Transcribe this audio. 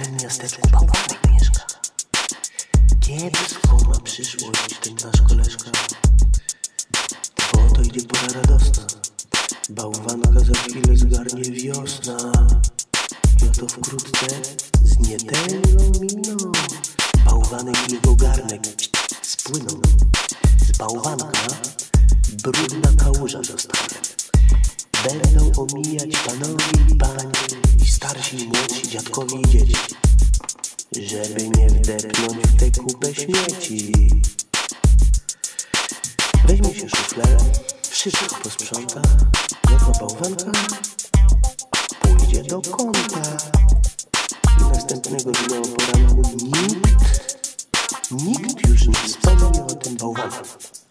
mym miasteczku bałwanek mieszka. Kiedy skoma przyszłość ten nasz koleżka? Bo to idzie pora radosna. Bałwanka za chwilę zgarnie wiosna. No I oto wkrótce z nietęgą miną bałwanek i jego garnek spłyną. Z bałwanka brudna kałuża zostanie. Będą omijać panowie i panie i starsi młodsi dziadkowie i dzieci żeby nie wdepnąć w tę kupę śmieci. Weźmie się szuflę, wszystko posprząta, jako bałwanka pójdzie do kąta. I następnego dnia o poranku nikt, nikt już nie wspomni o tym bałwanku.